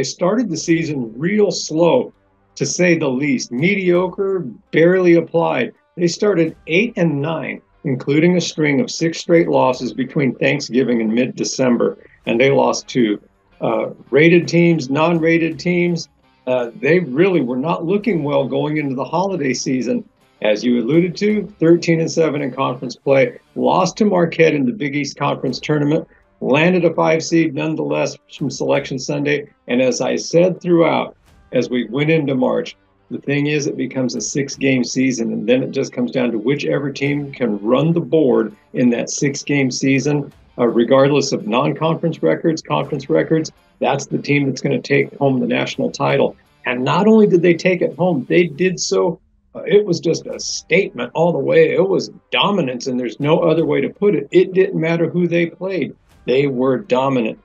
They started the season real slow, to say the least. Mediocre, barely applied. They started eight and nine, including a string of six straight losses between Thanksgiving and mid December. And they lost to uh, rated teams, non rated teams. Uh, they really were not looking well going into the holiday season. As you alluded to, 13 and 7 in conference play, lost to Marquette in the Big East Conference tournament, landed a five seed nonetheless from Selection Sunday. And as I said throughout, as we went into March, the thing is, it becomes a six game season, and then it just comes down to whichever team can run the board in that six game season, uh, regardless of non conference records, conference records. That's the team that's going to take home the national title. And not only did they take it home, they did so. Uh, it was just a statement all the way. It was dominance, and there's no other way to put it. It didn't matter who they played, they were dominant.